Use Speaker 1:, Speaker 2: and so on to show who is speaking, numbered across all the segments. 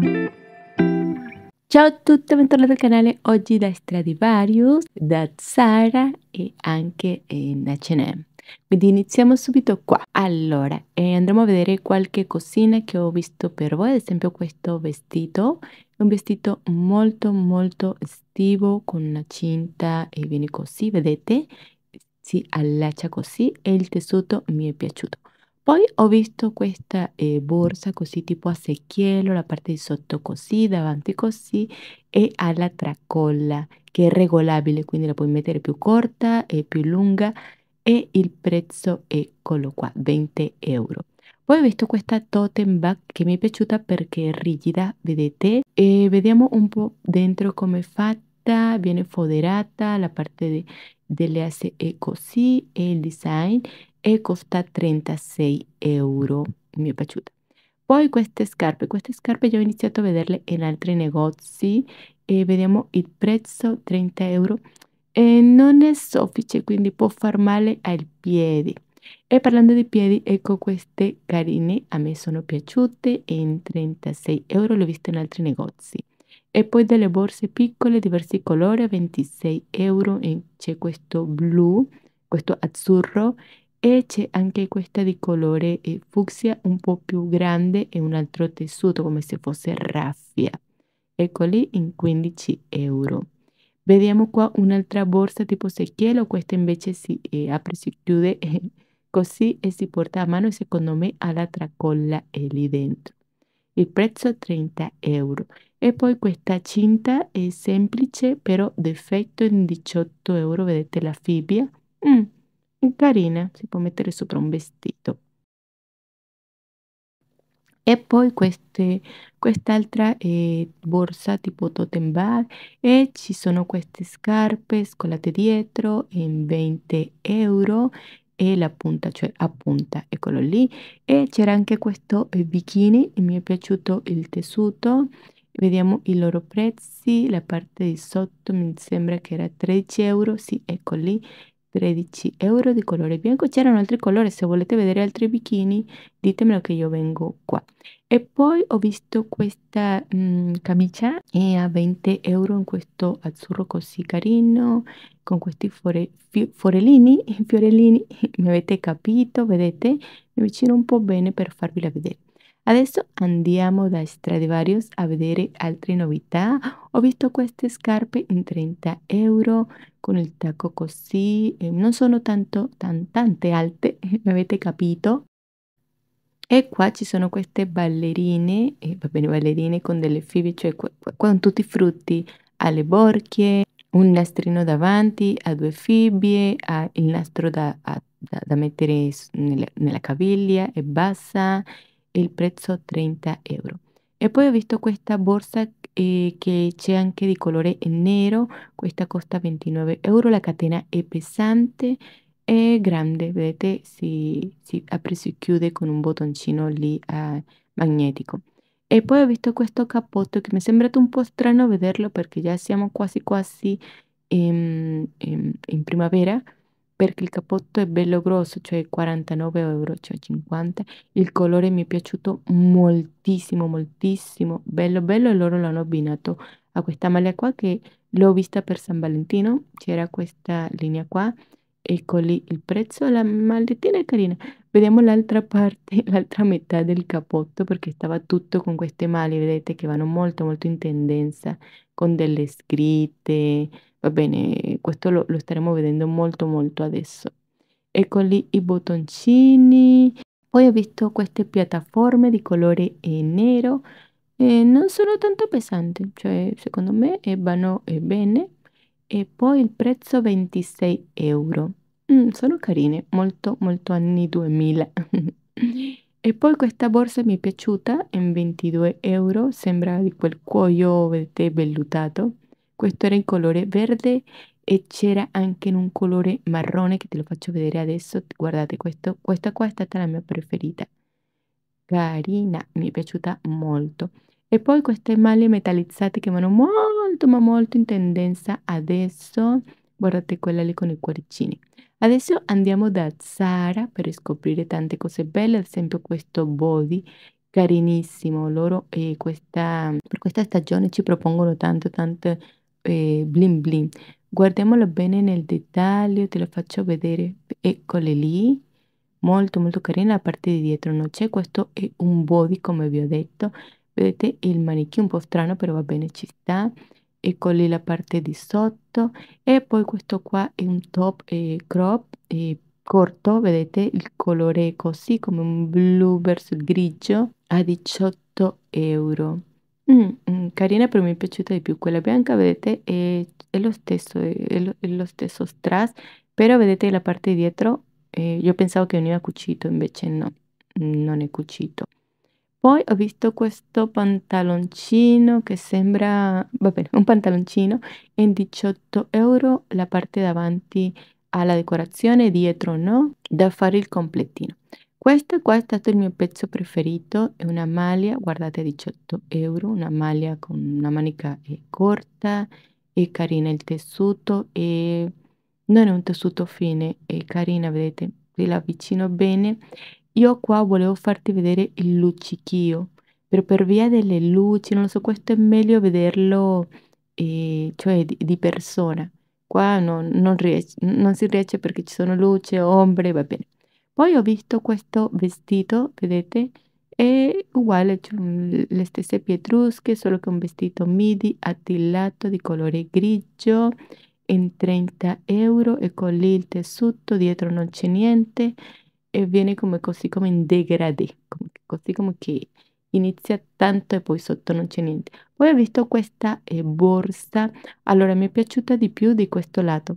Speaker 1: Ciao a tutti, bentornati al canale. Oggi da Stradivarius, da Zara e anche in H&M. Quindi iniziamo subito qua. Allora, eh, andremo a vedere qualche cosina che ho visto per voi, ad esempio questo vestito. È un vestito molto molto estivo con una cinta e viene così, vedete? Si allaccia così e il tessuto mi è piaciuto. Poi ho visto questa eh, borsa così tipo a secchiello, la parte di sotto così, davanti così e ha la tracolla che è regolabile, quindi la puoi mettere più corta e più lunga e il prezzo eccolo qua, 20 euro. Poi ho visto questa totem bag che mi è piaciuta perché è rigida, vedete? E vediamo un po' dentro come è fatta, viene foderata, la parte de, delle asse è così e il design e costa 36 euro. Mi è piaciuta. Poi queste scarpe, queste scarpe già ho iniziato a vederle in altri negozi e vediamo il prezzo 30 euro. E non è soffice, quindi può far male ai piedi. E parlando di piedi, ecco queste carine, a me sono piaciute in 36 euro, le ho viste in altri negozi. E poi delle borse piccole, diversi colori, 26 euro, c'è questo blu, questo azzurro e c'è anche questa di colore fucsia un po' più grande e un altro tessuto come se fosse raffia. Eccoli in 15 euro. Vediamo qua un'altra borsa tipo secchiello, questa invece si eh, apre, si chiude eh, così e si porta a mano e secondo me ha la tracolla eh, lì dentro. Il prezzo 30 euro. E poi questa cinta è semplice però d'effetto in 18 euro, vedete la fibbia? Mm carine, si può mettere sopra un vestito. E poi queste, quest'altra eh, borsa tipo totem bag e ci sono queste scarpe scolate dietro in 20 euro e la punta, cioè a punta, eccolo lì. E c'era anche questo eh, bikini, mi è piaciuto il tessuto. Vediamo i loro prezzi, la parte di sotto mi sembra che era 13 euro, sì, ecco lì, 13 euro di colore bianco. C'erano altri colori, se volete vedere altri bikini ditemelo che io vengo qua. E poi ho visto questa mm, camicia e a 20 euro in questo azzurro così carino, con questi fore, fi, forellini, fiorellini, mi avete capito, vedete? Mi avvicino un po' bene per farvela vedere. Adesso andiamo da Stradivarius a vedere altre novità. Ho visto queste scarpe in 30 euro con il tacco così, non sono tanto, tan, tante alte, mi avete capito? E qua ci sono queste ballerine, eh, va bene, ballerine con delle fibre, cioè con tutti i frutti, alle borchie, un nastrino davanti, a due fibbie, ha il nastro da, a, da, da mettere nella, nella caviglia e basta il prezzo 30 euro. E poi ho visto questa borsa eh, che c'è anche di colore nero, questa costa 29 euro, la catena è pesante e grande, vedete, si, si apre e si chiude con un bottoncino lì eh, magnetico. E poi visto questo cappotto che mi è sembrato un po' strano vederlo perché già siamo quasi quasi in, in, in primavera, perché il cappotto è bello grosso, cioè 49 euro, cioè 50. Il colore mi è piaciuto moltissimo, moltissimo. Bello, bello e loro l'hanno abbinato a questa maglia qua che l'ho vista per San Valentino. C'era questa linea qua. Ecco lì il prezzo, la magliettina è carina. Vediamo l'altra parte, l'altra metà del cappotto perché stava tutto con queste maglie, vedete, che vanno molto molto in tendenza, con delle scritte, Va bene, questo lo, lo staremo vedendo molto molto adesso. Ecco lì i bottoncini. Poi ho visto queste piattaforme di colore nero. Eh, non sono tanto pesanti, cioè secondo me vanno bene. E poi il prezzo 26 euro. Mm, sono carine, molto molto anni 2000. e poi questa borsa mi è piaciuta in 22 euro, sembra di quel cuoio, vedete, vellutato. Questo era in colore verde e c'era anche in un colore marrone che te lo faccio vedere adesso. Guardate, questo, questa qua è stata la mia preferita. Carina, mi è piaciuta molto. E poi queste maglie metallizzate che vanno molto ma molto in tendenza adesso. Guardate quella lì con i cuoricini. Adesso andiamo da Zara per scoprire tante cose belle, ad esempio questo body carinissimo. Loro eh, questa, per questa stagione ci propongono tanto, tanto eh, bling bling. Guardiamolo bene nel dettaglio, te lo faccio vedere. Eccole lì, molto molto carina la parte di dietro, non c'è. Questo è un body come vi ho detto. Vedete il manicchio un po' strano, però va bene, ci sta. Ecco lì la parte di sotto. E poi questo qua è un top eh, crop eh, corto, vedete il colore così come un blu verso il grigio a 18 euro. Mm, mm, carina però mi è piaciuta di più quella bianca, vedete è, è lo stesso, è lo, è lo stesso strass, però vedete la parte dietro, eh, io pensavo che veniva cucito, invece no, non è cucito. Poi ho visto questo pantaloncino che sembra, va bene, un pantaloncino in 18 euro, la parte davanti alla decorazione, dietro no, da fare il completino. Questo qua è stato il mio pezzo preferito, è una maglia, guardate 18 euro, una maglia con una manica eh, corta, è carina il tessuto e non è un tessuto fine, è carina, vedete, se la avvicino bene io qua volevo farti vedere il luccichio, però per via delle luci, non lo so, questo è meglio vederlo, eh, cioè di, di persona. Qua non, non, riesce, non si riesce perché ci sono luce, ombre, va bene. Poi ho visto questo vestito, vedete? È uguale, cioè, le stesse pietrusche, solo che un vestito midi attillato di colore grigio in 30 euro e con lì il tessuto, dietro non c'è niente e viene come così come in degradé, come, così come che inizia tanto e poi sotto non c'è niente. Poi ho visto questa eh, borsa, allora mi è piaciuta di più di questo lato.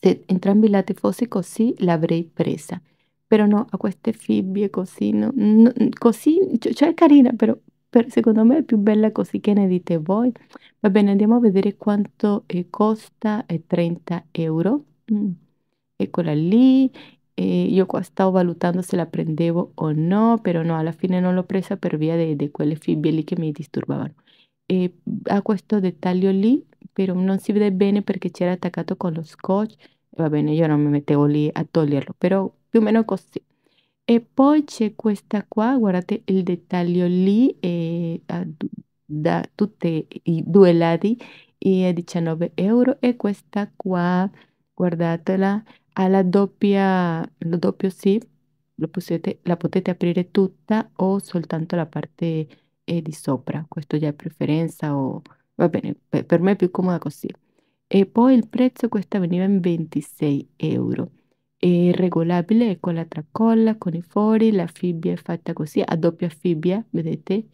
Speaker 1: Se entrambi i lati fosse così l'avrei presa, però no, a queste fibbie così, no, no, così, cioè è carina, però per, secondo me è più bella così che ne dite voi. Va bene, andiamo a vedere quanto eh, costa, è 30 euro. Mm. Eccola lì, e io qua stavo valutando se la prendevo o no, però no, alla fine non l'ho presa per via di quelle fibbie lì che mi disturbavano. E ha questo dettaglio lì, però non si vede bene perché c'era attaccato con lo scotch. Va bene, io non mi mettevo lì a toglierlo, però più o meno così. E poi c'è questa qua, guardate il dettaglio lì, e, da tutti i due lati, e è 19 euro. E questa qua, guardatela, ha la doppia, lo doppio zip, lo potete, la potete aprire tutta o soltanto la parte eh, di sopra, questo già è preferenza o va bene, per, me è più comoda così. E poi il prezzo questa veniva in 26 euro. È regolabile con la tracolla, con i fori, la fibbia è fatta così, a doppia fibbia, vedete,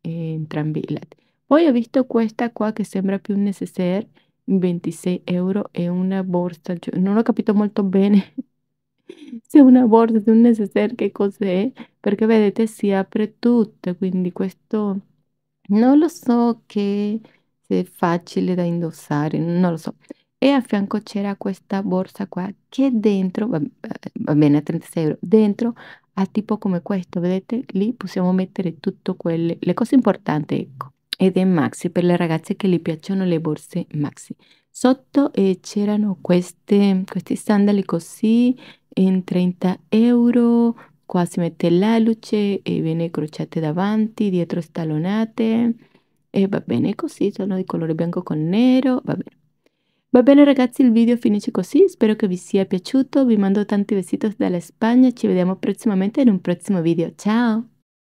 Speaker 1: entrambi i lati. Poi ho visto questa qua che sembra più un necessaire 26 euro e una borsa, cioè, non ho capito molto bene se è una borsa, è un necessaire, che cos'è, perché vedete si apre tutto, quindi questo non lo so che se è facile da indossare, non lo so. E a fianco c'era questa borsa qua che dentro, va, va bene a 36 euro, dentro ha tipo come questo, vedete? Lì possiamo mettere tutte quelle, le cose importanti, ecco ed è maxi per le ragazze che gli piacciono le borse maxi. Sotto eh, c'erano questi sandali così in 30 euro, qua si mette la luce e viene crociate davanti, dietro stallonate e va bene così, sono di colore bianco con nero, va bene. Va bene ragazzi, il video finisce così, spero che vi sia piaciuto, vi mando tanti besitos dalla Spagna, ci vediamo prossimamente in un prossimo video, ciao!